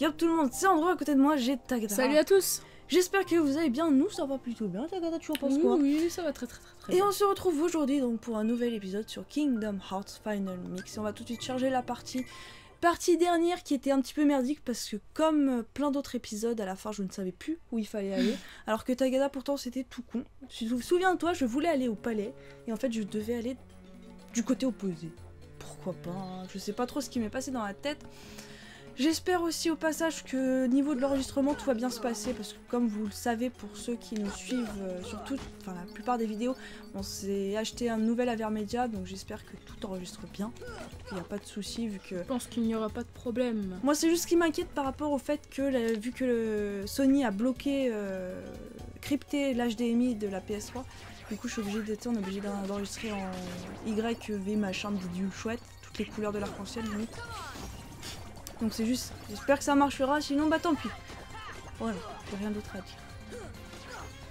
Yop tout le monde, c'est Andrew à côté de moi, j'ai Tagada. Salut à tous J'espère que vous allez bien, nous ça va plutôt bien. Tagada, tu en penses oui, quoi oui, ça va très très très très Et bien. on se retrouve aujourd'hui donc pour un nouvel épisode sur Kingdom Hearts Final Mix. Et on va tout de suite charger la partie partie dernière qui était un petit peu merdique parce que comme euh, plein d'autres épisodes à la fin je ne savais plus où il fallait aller alors que Tagada pourtant c'était tout con. Tu te souviens toi je voulais aller au palais et en fait je devais aller du côté opposé. Pourquoi pas Je sais pas trop ce qui m'est passé dans la tête. J'espère aussi au passage que niveau de l'enregistrement tout va bien se passer parce que comme vous le savez pour ceux qui nous suivent euh, sur toute, enfin la plupart des vidéos, on s'est acheté un nouvel Avermedia donc j'espère que tout enregistre bien, qu'il n'y a pas de soucis vu que Je pense qu'il n'y aura pas de problème. moi, c'est juste ce qui m'inquiète par rapport au fait que, la- vu que le Sony a bloqué, euh, crypté l'HDMI de la PS3, du coup, je suis obligée d'être, on est obligé d'en- d'enregistrer en YV machin bidule chouette, toutes les couleurs de l'arc-en-ciel limite. Donc c'est juste, j'espère que ça marchera, sinon bah tant pis. Voilà, j'ai rien d'autre à dire.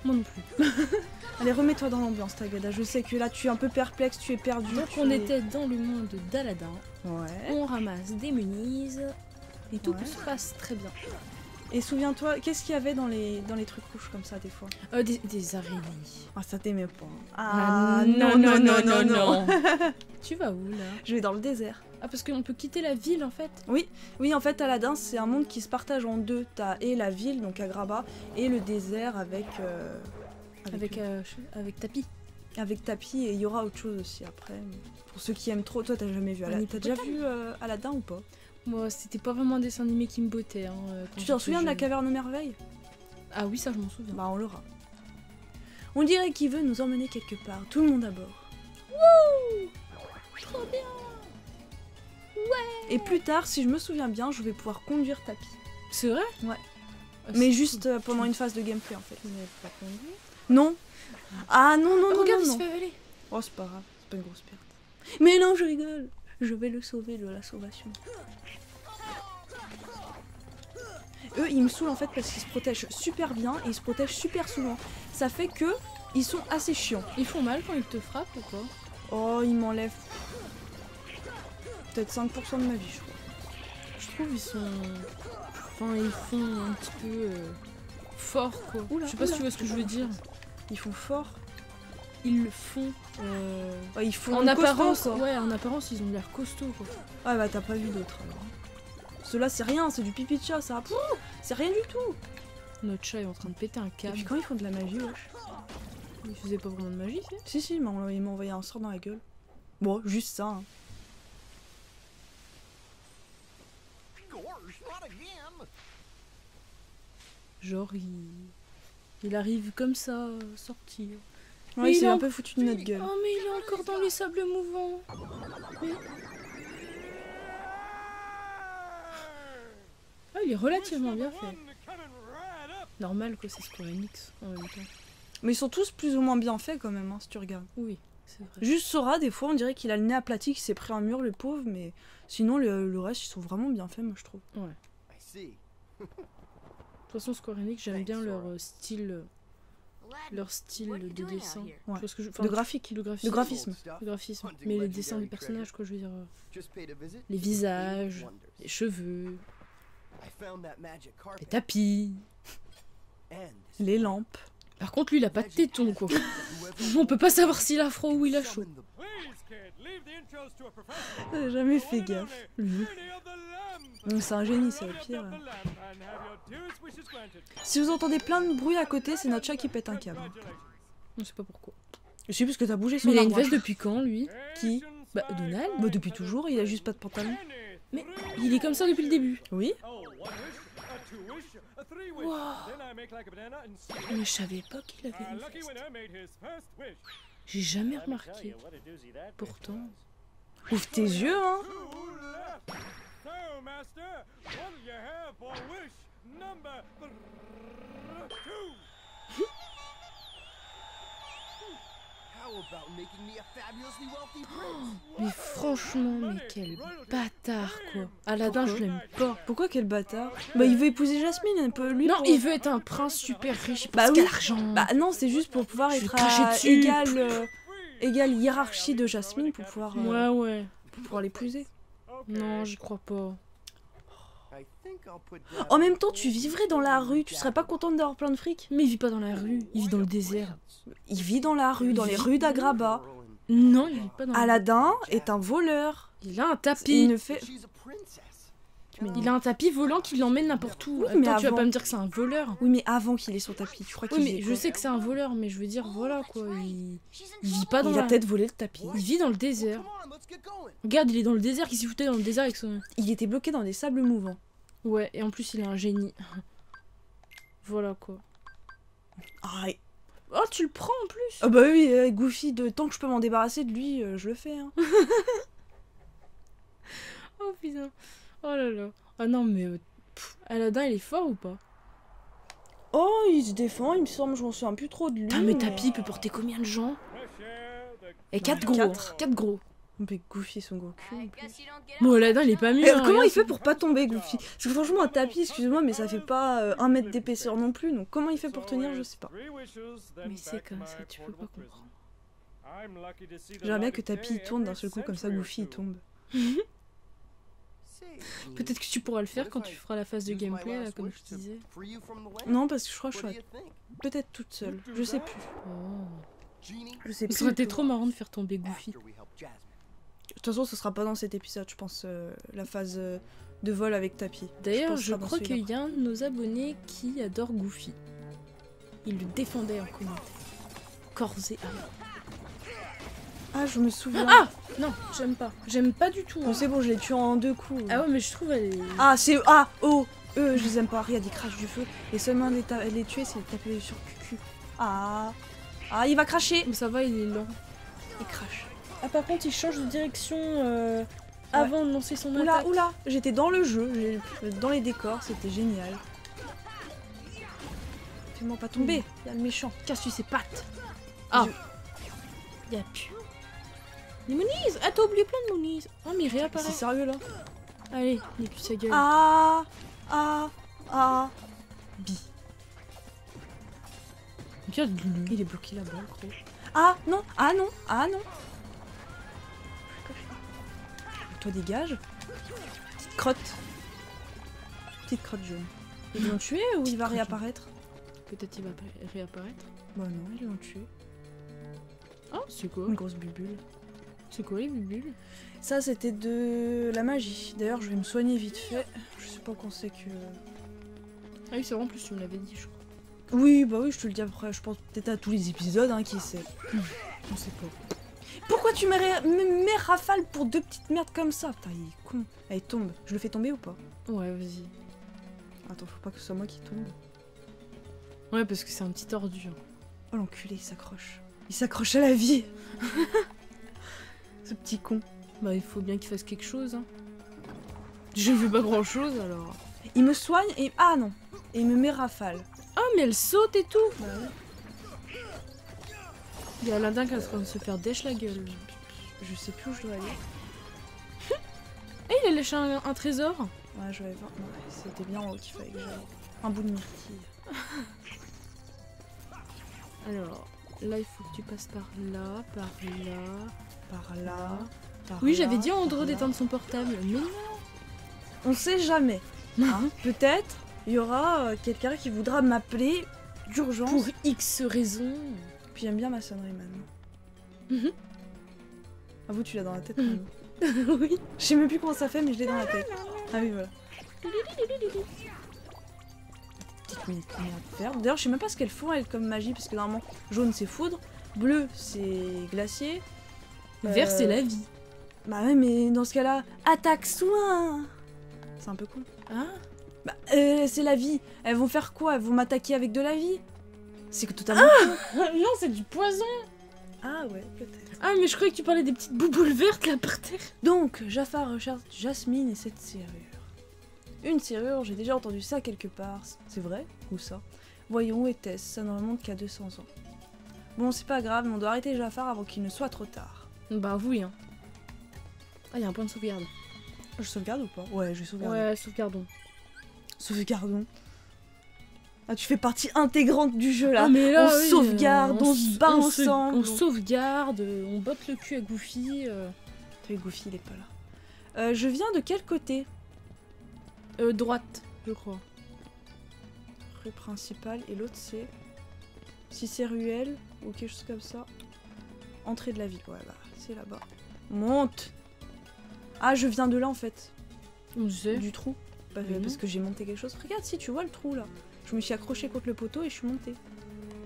Moi non plus. Allez, remets-toi dans l'ambiance, Tagada. Je sais que là, tu es un peu perplexe, tu es perdu. Donc on es- était dans le monde d'Aladin, Ouais. on ramasse des munises, et tout Ouais. se passe très bien. Et souviens-toi, qu'est-ce qu'il y avait dans les, dans les trucs rouges comme ça, des fois? Euh, des, des araignées. Ah, ça t'aimait pas. Ah, tu vas où là? Je vais dans le désert. Ah parce qu'on peut quitter la ville en fait Oui, en fait, Aladdin, c'est un monde qui se partage en deux. T'as et la ville, donc Agrabah, et le désert avec. euh, Avec, euh, avec tapis. avec tapis, et il y aura autre chose aussi après. Pour ceux qui aiment trop, toi, t'as jamais vu Aladdin. T'as déjà vu euh, Aladdin ou pas? Moi c'était pas vraiment un dessin animé qui me bottait. Hein, euh, Tu t'en souviens de la caverne aux merveilles? Ah oui ça je m'en souviens. Bah, on l'aura. On dirait qu'il veut nous emmener quelque part, tout le monde à bord. Trop bien Et plus tard, si je me souviens bien, je vais pouvoir conduire tapis. C'est vrai? Ouais. Ah, Mais juste euh, pendant une phase de gameplay en fait. Tu n'avais pas conduit? Non Ah non, non, non, Regarde non, il non. se fait avaler Oh, c'est pas grave, c'est pas une grosse perte. Mais non, je rigole. Je vais le sauver de la sauvation. Eux, ils me saoulent en fait parce qu'ils se protègent super bien et ils se protègent super souvent. Ça fait que ils sont assez chiants. Ils font mal quand ils te frappent ou quoi? Oh, ils m'enlèvent peut-être 5% de ma vie, je crois. Je trouve ils sont. Enfin, ils font un petit peu. euh, forts quoi. Oula, je sais pas si tu vois ce que je veux dire. Ils font fort. Ils le font. euh, ils font En costaud, apparence, quoi. ouais, en apparence, ils ont l'air costauds quoi. Ouais, bah t'as pas vu d'autres alors. Ceux-là, c'est rien, c'est du pipi de chat, ça. C'est rien du tout. Notre chat est en train de péter un Et câble. puis quand ils font de la magie, wesh. Il faisait pas vraiment de magie, c'est Si, si, il m'a il m'a envoyé un sort dans la gueule. Bon, juste ça. hein. Genre, il. Il arrive comme ça, euh, sortir. Ouais, Mais il s'est est un peu foutu de notre gueule. Oh, mais il est encore dans les sables mouvants. Mais- Ah, il est relativement bien fait. Normal que c'est Square Enix en même temps. Mais ils sont tous plus ou moins bien faits quand même, hein, si tu regardes. Oui, c'est vrai. Juste Sora, des fois, on dirait qu'il a le nez aplati, qu'il s'est pris un mur, le pauvre, mais sinon, le, le reste, ils sont vraiment bien faits, moi, je trouve. Ouais. I see. De toute façon, Square Enix, j'aime bien leur euh, style, euh, leur style de dessin. Ouais. Que je- enfin, De graphique. de graphisme. De graphisme. Le graphisme. Mais les dessins des personnages, quoi, je veux dire. euh, Les visages. Les cheveux, I found that magic les tapis. and Les lampes. Par contre, lui, il a pas de téton, quoi. On peut pas savoir s'il a froid ou il a chaud. J'ai jamais fait gaffe. Donc, c'est un génie, c'est le pire. Si vous entendez plein de bruit à côté, c'est notre chat qui pète un câble. On sait pas pourquoi. Je sais parce que t'as bougé son Mais il a une veste depuis quand, lui? Qui? Bah, Donald. Bah, depuis toujours, il a juste pas de pantalon. Mais il est comme ça depuis le début. Oui Wow. Je savais pas qu'il avait une veste. J'ai jamais remarqué. Pourtant. Ouvre tes yeux, hein Mais franchement, mais quel bâtard, quoi. Aladdin, je l'aime pas. Pourquoi quel bâtard Bah, il veut épouser Jasmine, un peu lui. Non, pour- il veut être un prince super riche Bah parce oui. a l'argent. Bah, non, c'est juste pour pouvoir Je être à égale, euh, égale hiérarchie de Jasmine pour pouvoir, euh, Ouais, ouais. pour pouvoir l'épouser. Non, j'y crois pas. En même temps, tu vivrais dans la rue, tu serais pas contente d'avoir plein de fric Mais il vit pas dans la rue, il vit dans le désert. Il vit dans la rue, dans les rues d'Agraba. Non, il vit pas dans la rue. Aladdin est un voleur. Il a un Il tapis. ne fait. A. Il a un tapis volant qui l'emmène n'importe où. Oui, Attends, mais tu vas pas me dire que c'est un voleur. Oui, mais avant qu'il ait son tapis, tu crois qu'il Oui, mais je sais que c'est un voleur, mais je veux dire, voilà quoi. Il, il vit pas dans Il a la... peut-être volé le tapis. Il vit dans le désert. Regarde, il est dans le désert, qui s'y foutait dans le désert avec son... Il était bloqué dans des sables mouvants. Ouais, et en plus, il est un génie. voilà quoi. Ah, et- Oh, tu le prends en plus ah bah oui, euh, Goofy, de... tant que je peux m'en débarrasser de lui, euh, je le fais. Hein. Oh putain. Oh là là. Ah non, mais... euh, pff, Aladdin, il est fort ou pas? Oh, il se défend, il me semble, je m'en souviens plus trop de lui. Ah, mais Tapi, il peut porter combien de gens? Et 4 gros. Quatre. 4 gros. Mais Goofy, son gros cul. en plus. Bon, Aladdin, il est pas mieux. Hein, comment regarde, il fait pour pas tomber, Goofy Parce que franchement, un tapis, excuse-moi, mais ça fait pas euh, un mètre d'épaisseur non plus, donc comment il fait pour tenir, je sais pas. Mais c'est comme ça, tu peux pas comprendre. J'aimerais bien que Tapi il tourne d'un seul coup, comme ça Goofy il tombe. Peut-être que tu pourras le faire quand tu feras la phase de gameplay, là, comme je to disais. Non, parce que je crois que je suis peut-être toute seule. Je sais plus. Oh. Je sais plus. Ça aurait été trop marrant de faire tomber Goofy. after we help Jasmine. De toute façon, ce sera pas dans cet épisode, je pense, euh, la phase euh, de vol avec Tapi. D'ailleurs, je, crois qu'il y a un de nos abonnés qui adore Goofy. Il le défendait en commentaire. Corps et. Ah, je me souviens. Ah Non, j'aime pas. J'aime pas du tout. hein. Bon, c'est bon, je l'ai tué en deux coups. Ah ouais, mais je trouve elle est... Ah, c'est. Ah, oh Eux, je les aime pas. Regarde, ils crachent du feu. Et seulement les, ta- les tuer, c'est de taper sur cucu. Ah. Ah, il va cracher Mais ça va, il est lent. Il crache. Ah, par contre, il change de direction euh, avant de lancer son Oula, attaque. oula J'étais dans le jeu, dans les décors, c'était génial. Fais-moi pas tomber, il y a le méchant. Casse-lui ses pattes. Ah Il y a plus. Les monies Ah, t'as oublié plein de monies Oh, mais il réapparaît. C'est sérieux là Allez, il plus sa gueule. Ah Ah Ah Bi. Il est bloqué là-bas, gros. Ah non Ah non Ah non Toi dégage. Petite crotte. Petite crotte jaune. Ils l'ont tué ou il va réapparaître Peut-être il va ré- réapparaître. Bah non, ils l'ont tué. Ah, c'est quoi Une grosse bubule. C'est quoi les bulles? Ça, c'était de la magie. D'ailleurs, je vais me soigner vite fait. Je sais pas quand c'est que. Ah oui, c'est vrai, en plus, tu me l'avais dit, je crois. Oui, bah oui, je te le dis après. Je pense peut-être à tous les épisodes, hein, qui sait. On sait pas. Pourquoi tu me mets rafale pour deux petites merdes comme ça Putain, il est con. Allez, tombe. Je le fais tomber ou pas Ouais, vas-y. Attends, faut pas que ce soit moi qui tombe. Ouais, parce que c'est un petit tordu. hein. Oh l'enculé, il s'accroche. Il s'accroche à la vie. Ce petit con. Bah, il faut bien qu'il fasse quelque chose. Hein. Je fais pas grand chose alors. Il me soigne et. Ah non Et il me met rafale. Ah, mais elle saute et tout Bah ouais. Il y a Aladdin qui est en train de se faire dèche la gueule. Je sais plus où je dois aller. Eh, il a lâché un, un trésor Ouais, je vais voir. Ouais, c'était bien en haut qu'il fallait que j'aille. Un bout de myrtille. Alors, là, il faut que tu passes par là, par là. Par là. par Oui, j'avais dit à Andro d'éteindre son portable, mais non On sait jamais. hein. Peut-être il y aura euh, quelqu'un qui voudra m'appeler d'urgence. Pour X raisons. Puis j'aime bien ma sonnerie maintenant. Mhm. Ah vous tu l'as dans la tête Mhm. Oui. Je sais même plus comment ça fait mais je l'ai dans la tête. Ah oui voilà. Petite minute verte. D'ailleurs je sais même pas ce qu'elles font elles comme magie parce que normalement jaune c'est foudre, bleu c'est glacier. Vert, Euh, c'est la vie. Bah ouais mais dans ce cas-là, attaque soin C'est un peu con. Ah Bah euh, c'est la vie. Elles vont faire quoi? Elles vont m'attaquer avec de la vie? C'est que totalement Non, c'est du poison Ah ouais, peut-être. Ah, mais je croyais que tu parlais des petites bouboules vertes là par terre. Donc, Jafar recherche Jasmine et cette serrure. Une serrure, j'ai déjà entendu ça quelque part. C'est vrai Où ça? Voyons, où était-ce Ça ne remonte qu'à 200 ans? Bon, c'est pas grave, mais on doit arrêter Jafar avant qu'il ne soit trop tard. Bah oui, hein. Ah, il y a un point de sauvegarde. Je sauvegarde ou pas? Ouais, je vais sauvegarder. Ouais, sauvegardons. Sauvegardons. Ah, tu fais partie intégrante du jeu là. Ah, mais là, on oui, sauvegarde, on, se bat on se- ensemble. On sauvegarde, euh, on botte le cul à Goofy. euh. Goofy, il est pas là. Euh, je viens de quel côté? Euh, droite, je crois. Rue principale. Et l'autre, c'est. Si c'est ruelle ou quelque chose comme ça. Entrée de la ville. Ouais, bah, c'est là-bas. Monte Ah, je viens de là en fait. On sait. Du trou. Bah, parce que j'ai monté quelque chose. Regarde, si tu vois le trou là. Je me suis accroché contre le poteau et je suis montée.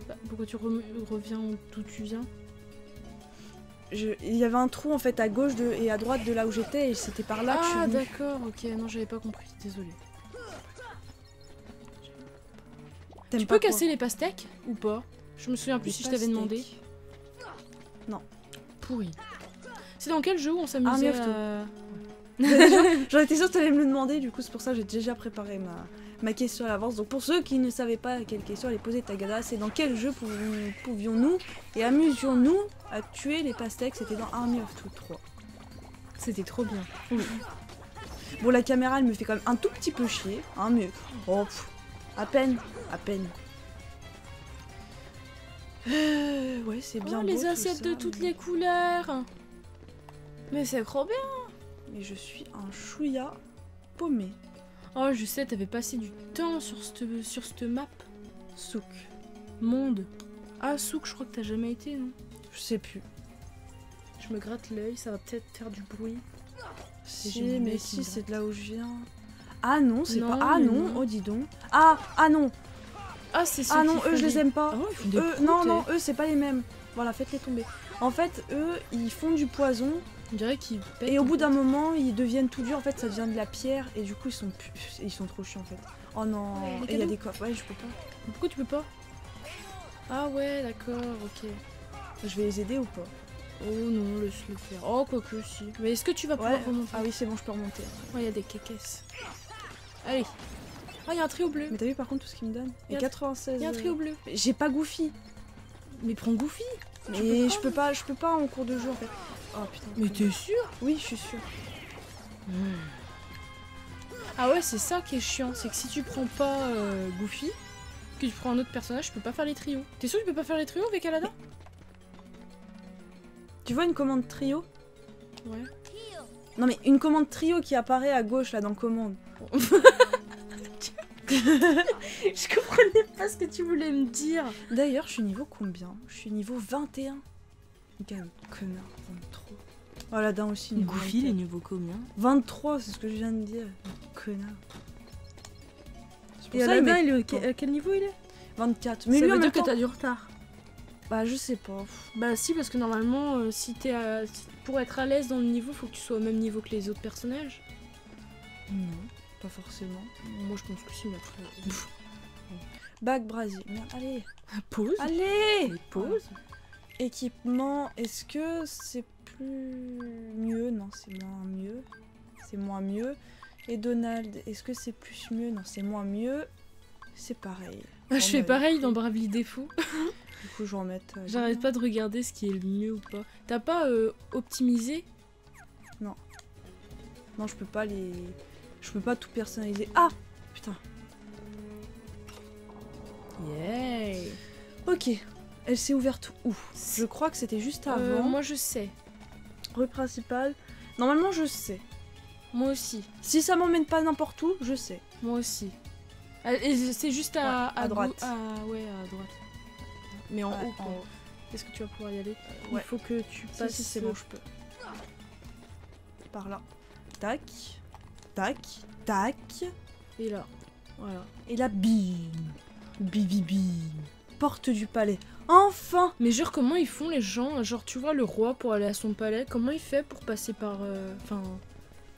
Bah, pourquoi tu rem- reviens d'où tu viens? Je- Il y avait un trou en fait à gauche de... et à droite de là où j'étais et c'était par là que je suis Ah d'accord, ok, non j'avais pas compris, désolé. T'aimes Tu pas peux casser les pastèques ou pas? Je me souviens plus si je t'avais demandé. pastèques. Pourri. C'est dans quel jeu où on s'amusait à... J'en étais sûre que t'allais me le demander, du coup c'est pour ça que j'ai déjà préparé ma, ma question à l'avance. Donc pour ceux qui ne savaient pas quelle question allait poser Tagada, c'est dans quel jeu pouvions- pouvions-nous et amusions-nous à tuer les pastèques? C'était dans Army of Two 3. C'était trop bien. Bon la caméra elle me fait quand même un tout petit peu chier, hein, mais oh, pff, à peine, à peine. Euh, ouais c'est bien oh, beau, les tout assiettes ça, de toutes mais- les couleurs Mais c'est trop bien Mais je suis un chouïa paumé. Oh je sais, t'avais passé du temps sur cette, sur cette map. Souk. Monde. Ah Souk, je crois que t'as jamais été, non? Je sais plus. Je me gratte l'œil, ça va peut-être faire du bruit. Si, mais si, c'est de là où je viens. Ah non, c'est pas. Ah non, oh dis donc. Ah, ah non, Ah c'est ah non, eux je les aime pas. Ah, eux, non, proutes, non, eh. eux c'est pas les mêmes. Voilà, faites-les tomber. En fait, eux, ils font du poison On dirait qu'ils pètent. et au bout d'un moment, ils deviennent tout durs. En fait, ça devient de la pierre et du coup, ils sont pu- ils sont trop chiants en fait. Oh non, Ouais, et il y a des coffres. Ouais, je peux pas. Pourquoi tu peux pas? Ah ouais, d'accord, ok. Je vais les aider ou pas? Oh non, laisse-le faire. Oh, quoique si. Mais est-ce que tu vas pouvoir Ouais. remonter? Ah oui, c'est bon, je peux remonter. Oh, il y a des caisses. Allez. Oh, il y a un trio bleu. Mais t'as vu par contre tout ce qu'ils me donnent Y Et a- 96. Il y a un trio bleu. euh, J'ai pas Goofy. Mais prends Goofy. Mais je peux pas, je peux pas en cours de jeu en fait. Oh putain. Mais t'es sûr? Oui, je suis sûre. Ah ouais, c'est ça qui est chiant. C'est que si tu prends pas euh, Goofy, que tu prends un autre personnage, tu peux pas faire les trios. T'es sûr que tu peux pas faire les trios avec Aladdin Tu vois une commande trio? Ouais. Non mais une commande trio qui apparaît à gauche là dans commande. Je comprenais pas ce que tu voulais me dire. D'ailleurs, je suis niveau combien? Je suis niveau 21. Quel connard, 23. Voilà, d'un aussi niveau 24. niveau combien 23, c'est ce que je viens de dire. Connard. Et ça, il Aladdin, met il est au- à quel niveau il est 24. Mais Ça lui en veut même dire que temps... t'as du retard. Bah je sais pas. Bah si, parce que normalement, euh, si t'es à- si- pour être à l'aise dans le niveau, faut que tu sois au même niveau que les autres personnages. Non, pas forcément. Moi je pense que si, mais après... Bac Brasier. Merde, allez. Pause Allez Pause Équipement, est-ce que c'est plus mieux? Non, c'est moins mieux. C'est moins mieux. Et Donald, est-ce que c'est plus mieux? Non, c'est moins mieux. C'est pareil. Je Bon, fais bah, pareil dans Bravely Default. Du coup, je vais en mettre. euh, J'arrête pas de regarder ce qui est le mieux ou pas. T'as pas euh, optimisé? Non, je peux pas les. Je peux pas tout personnaliser. Ah Putain. Yeah Ok. Elle s'est ouverte où? Je crois que c'était juste avant. Euh, Moi je sais. Rue principale. Normalement, je sais. Moi aussi. Si ça m'emmène pas n'importe où, je sais. Moi aussi. Et C'est juste à, Ouais, à droite. Ah ouais, à droite. Mais en Ouais, haut, en. Est-ce que tu vas pouvoir y aller? Ouais. Il faut que tu Si, passes. si, c'est bon, je peux. Par là. Tac. Tac. Tac. Et là. Voilà. Et là, bim. Bibi bim. Porte du palais. Enfin Mais genre, comment ils font les gens? Genre, tu vois, le roi pour aller à son palais, comment il fait pour passer par. euh, Enfin.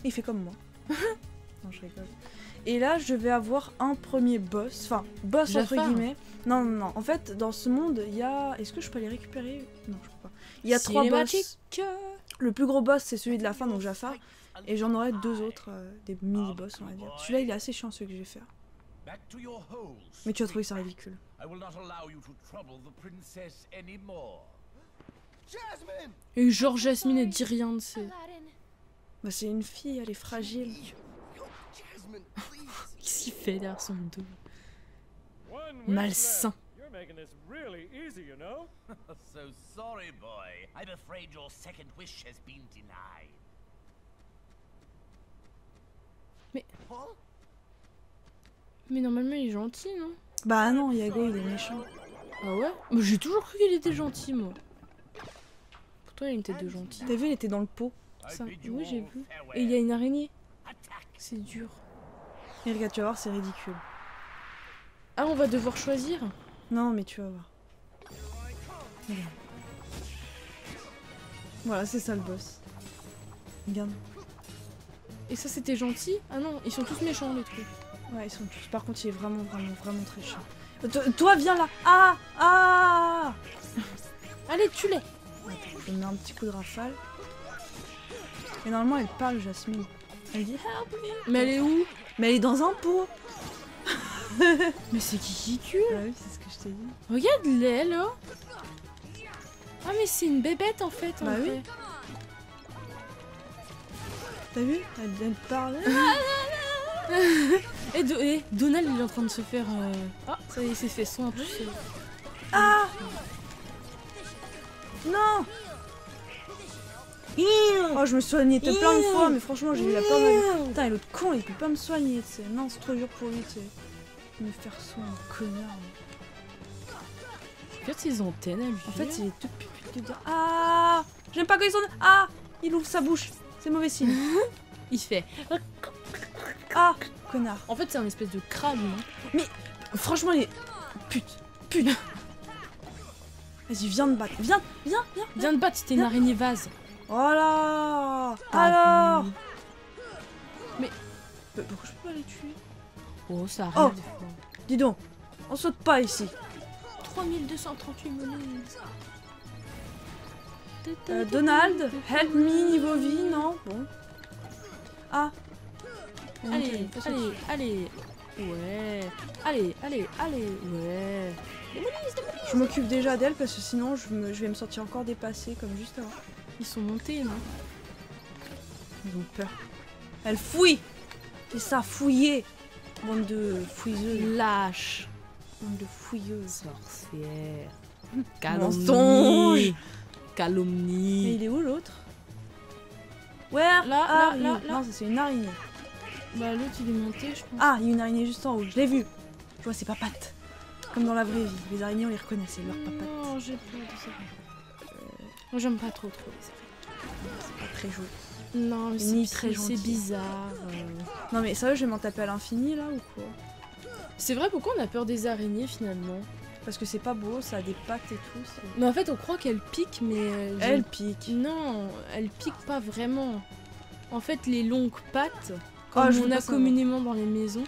Il fait comme moi. non, je rigole. Et là, je vais avoir un premier boss. Enfin, boss entre guillemets. Non, non, non. En fait, dans ce monde, il y a. Est-ce que je peux les récupérer? Non, je peux pas. Il y a trois boss. Le plus gros boss, c'est celui de la fin, donc Jafar. Et j'en aurai deux autres, euh, des mini-boss, on va dire. Celui-là, il est assez chiant, celui que je vais faire. Back to your holes. Mais tu as trouvé ça ridicule. I will not allow you to trouble the princess anymore. Jasmine! Et genre, Jasmine, elle dit rien de ces. Bah, c'est une fille, elle est fragile. Qu'est-ce qu'il fait derrière son dos? Malsain. left. You're making this really easy, you know? so sorry, boy. I'm afraid your second wish has been denied. Mais- Huh? Mais normalement, il est gentil, non? Bah non, Yago il est méchant. Ah ouais? Mais j'ai toujours cru qu'il était gentil, moi. Pourtant, il a une tête de gentil. T'as vu, il était dans le pot. Ça, oui, j'ai vu. Et il y a une araignée. C'est dur. Et regarde, tu vas voir, c'est ridicule. Ah, on va devoir choisir? Non, mais tu vas voir. Regarde. Voilà, c'est ça le boss. Regarde. Et ça, c'était gentil? Ah non, ils sont tous méchants, les trucs. Ouais, ils sont tous. Par contre, il est vraiment, vraiment, vraiment très chiant. Euh, to- Toi, viens là Ah Ah Allez, tue-les je mets un petit coup de rafale. Et normalement, elle parle, Jasmine. Elle dit Help me Mais elle est où? Mais elle est dans un pot Mais c'est Kikikule Bah oui, c'est ce que je t'ai dit. Regarde-les, là Ah, mais c'est une bébête, en fait, en Bah oui. T'as vu? Elle, elle parle. Et, Do- et Donald, il est en train de se faire... euh, Ah, ça y est, il s'est fait soin un peu. seul. Ah Non Oh, je me soignais plein de fois, mais franchement, j'ai eu la peur de. Putain, et l'autre con, il peut pas me soigner, tu sais. Non, c'est trop dur pour lui, tu sais. Me faire soin, connard. Regarde ses antennes à lui. En fait, il est tout pupute de dire Ah J'aime pas quand ils sont. Ah Il ouvre sa bouche. C'est mauvais signe. il fait... Ah Connard. En fait, c'est un espèce de crabe, non Franchement, il est. Pute. Pute. Vas-y, viens de battre. Viens, viens, viens. Viens de battre, c'était une araignée vase. Voilà T'as Alors Mais pourquoi je peux pas les tuer? Oh, ça arrive Oh. des fois. Dis donc, on saute pas ici. 3238 monnaies. Euh, Donald, help me niveau vie, non? Bon. Ah. Allez, allez, allez. Ouais. Allez, allez, allez. Ouais. Je m'occupe déjà d'elle parce que sinon je, me- je vais me sentir encore dépassée comme juste avant. Ils sont montés, non? Ils ont peur. Elle fouille C'est ça, fouiller Bande de fouilleuses. Lâche. Bande de fouilleuses. Sorcière. Calomnie. Calomnie. Et il est où l'autre? Ouais Là, là, là, là. Non, c'est une araignée. Bah, l'autre, il est monté, je pense. Ah, il y a une araignée juste en haut, je l'ai vue. Je vois ses papates. Comme dans la vraie vie. Les araignées, on les reconnaît, c'est leurs papates. Non, j'ai peur de ça. Moi, j'aime pas trop, trop les C'est pas très joli. araignées. Non, mais c'est très c'est gentil. bizarre. euh. Non mais sérieux, je vais m'en taper à l'infini là ou quoi? C'est vrai, pourquoi on a peur des araignées, finalement? Parce que c'est pas beau, ça a des pattes et tout. c'est- Mais en fait, on croit qu'elles piquent, mais... euh, j'ai- Elle pique. Non, elles piquent pas vraiment. En fait, les longues pattes, comme je veux on a communément dans les maisons,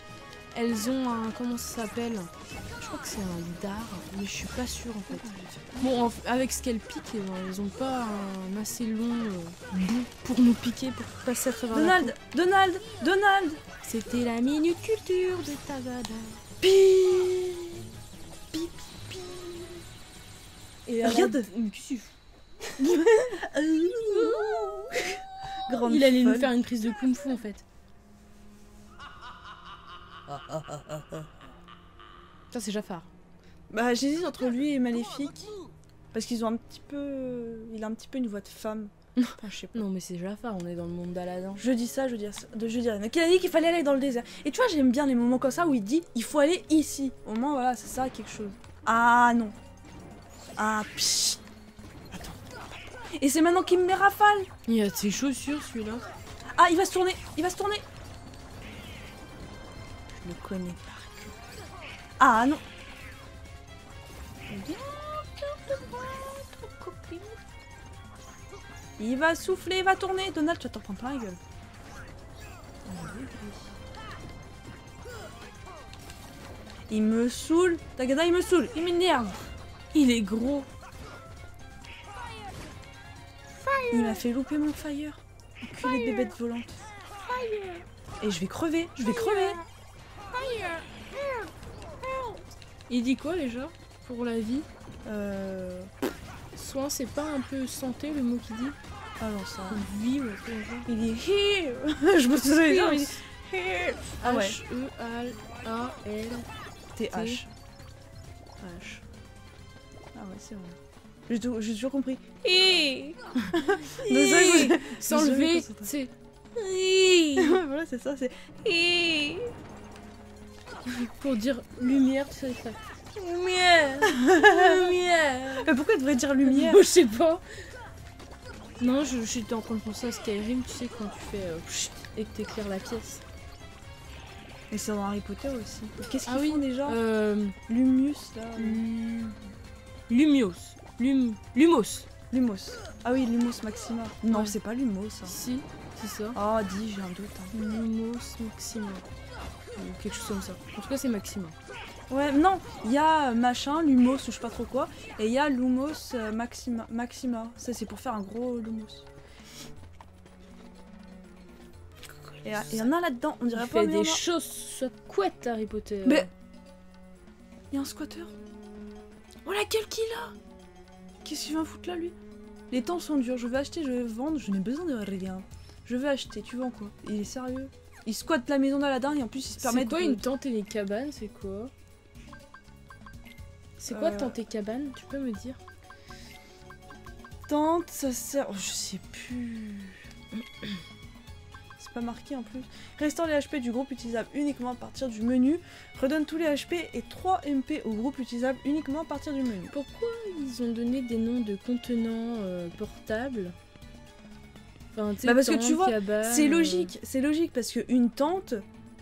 elles ont un... Comment ça s'appelle? Je crois que c'est un dard, mais je suis pas sûre en fait. Bon, en- avec ce qu'elles piquent, eh ben, elles ont pas un assez long euh, bout pour nous piquer, pour passer à travers la Donald Donald Donald. C'était la minute culture de Tagada. Pi Pi pi Et Regarde. Mais qu'est-ce que tu Grande Il allait nous faire une prise de kung fu en fait. Ça c'est Jafar. Bah j'hésite entre lui et Maléfique. Parce qu'ils ont un petit peu... Il a un petit peu une voix de femme. Enfin, je sais pas. Non mais c'est Jafar, on est dans le monde d'Aladin. Je dis ça, je dis ça, je dis rien. Qu'il a dit qu'il fallait aller dans le désert? Et tu vois, j'aime bien les moments comme ça où il dit il faut aller ici. Au moins, voilà, c'est ça quelque chose. Ah non. Ah psh. Attends. Et c'est maintenant qu'il me met rafale. Il a de ses chaussures celui-là. Ah, il va se tourner, il va se tourner. Je le connais par cœur. Ah non. Il va souffler, il va tourner. Donald, tu vas t'en prendre plein la gueule. Il me saoule. Tagada, il me saoule. Il m'énerve. Il est gros. Il m'a fait louper mon fire. Enculé de bébête volante. Et je vais crever, je vais crever. Il dit quoi déjà Pour la vie Euh... Soin, c'est pas un peu santé le mot qu'il dit Ah non, ça... Ou vie ou quoi genre Il dit here Je me souviens, il dit here Ah ouais, H-E-A-L. T-H. H. Ah ouais, c'est vrai. J'ai tou- j'ai toujours compris. Concentré. c'est. voilà, c'est ça, c'est Pour dire lumière, tu sais, fait lumière, lumière. Mais pourquoi il devrait dire lumière Moi, je sais pas. Non, je- j'étais en train de penser à Skyrim, tu sais, quand tu fais euh, et que t'éclaires la pièce. Et c'est dans Harry Potter aussi. Qu'est-ce qu'ils Ah oui, font déjà Euh, Lumius, là. Lu- Lumios. Lum... Lumos. Lumos. Ah oui, Lumos Maxima. Non, Ouais. c'est pas Lumos. hein. Si, c'est ça. Ah, dis, j'ai un doute. hein. Lumos Maxima. Ou quelque chose comme ça. En tout cas, c'est Maxima. Ouais, non, il y a euh, machin, Lumos ou je sais pas trop quoi, et il y a Lumos euh, Maxima. Maxima. Ça, c'est pour faire un gros Lumos. Et il y en a là-dedans, on dirait Il pas, fait mais il y des choses couettes, Harry Potter. Mais- Il y a un squatter. Oh la gueule qu'il a Qu'est-ce qu'il vient foutre là, lui? Les temps sont durs, je veux acheter, je veux vendre, je n'ai besoin de rien. Je veux acheter, tu vends quoi? Il est sérieux? Il squatte la maison d'Aladin et en plus il se permet C'est quoi de... une tente et des cabanes C'est quoi? C'est quoi Euh. tente et cabane Tu peux me dire? Tente, ça sert. Oh, je sais plus. C'est pas marqué en plus. Restaure les HP du groupe utilisable uniquement à partir du menu. Redonne tous les HP et 3 MP au groupe utilisable uniquement à partir du menu. Pourquoi ils ont donné des noms de contenants euh, portables? Enfin, Bah, parce que tu vois, C'est euh, logique, c'est logique parce que une tente,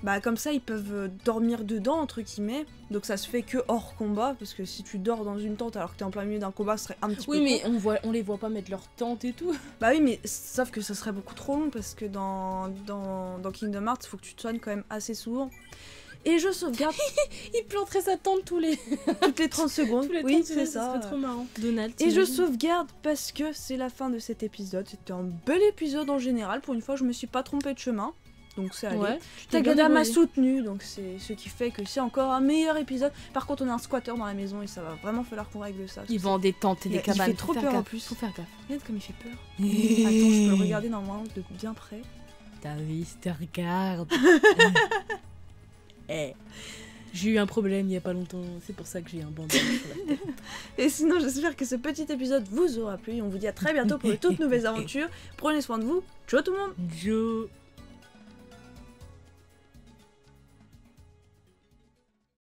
bah comme ça ils peuvent euh, dormir dedans entre guillemets. Donc ça se fait que hors combat parce que si tu dors dans une tente alors que t'es en plein milieu d'un combat, ce serait un petit Oui, peu. mais con. on, voit, on les voit pas mettre leur tente et tout. Bah oui, mais sauf que ça serait beaucoup trop long parce que dans, dans, dans Kingdom Hearts, il faut que tu te soignes quand même assez souvent. Et je sauvegarde Il planterait sa tente tous les, toutes les 30 secondes. les oui, 30 c'est secondes, ça. serait trop marrant. Donald. Et je sauvegarde parce que c'est la fin de cet épisode. C'était un bel épisode en général. Pour une fois, je me suis pas trompée de chemin. Donc c'est allé. Ouais. Tagada m'a soutenu, donc c'est ce qui fait que c'est encore un meilleur épisode. Par contre, on a un squatter dans la maison et ça va vraiment falloir qu'on règle ça. Ils vendent des tentes et Il- des il cabanes. fait faut trop peur en plus. Faut faire gaffe. Regarde comme il fait peur. Attends, je peux le regarder normalement de bien près. Ta vie, te regarde. Eh, J'ai eu un problème il y a pas longtemps, c'est pour ça que j'ai un bandage sur la tête. Et sinon, j'espère que ce petit épisode vous aura plu. On vous dit à très bientôt pour de toutes nouvelles aventures. Prenez soin de vous. Ciao tout le monde Joe.